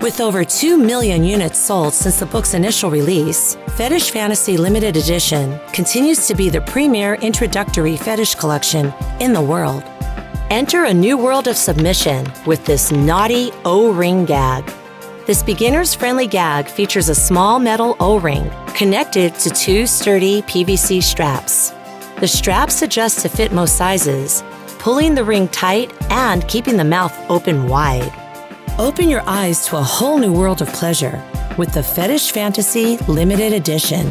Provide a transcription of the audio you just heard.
With over 2 million units sold since the book's initial release, Fetish Fantasy Limited Edition continues to be the premier introductory fetish collection in the world. Enter a new world of submission with this naughty O ring gag. This beginner's friendly gag features a small metal O ring connected to two sturdy PVC straps. The straps adjust to fit most sizes, pulling the ring tight and keeping the mouth open wide. Open your eyes to a whole new world of pleasure with the Fetish Fantasy Limited Edition.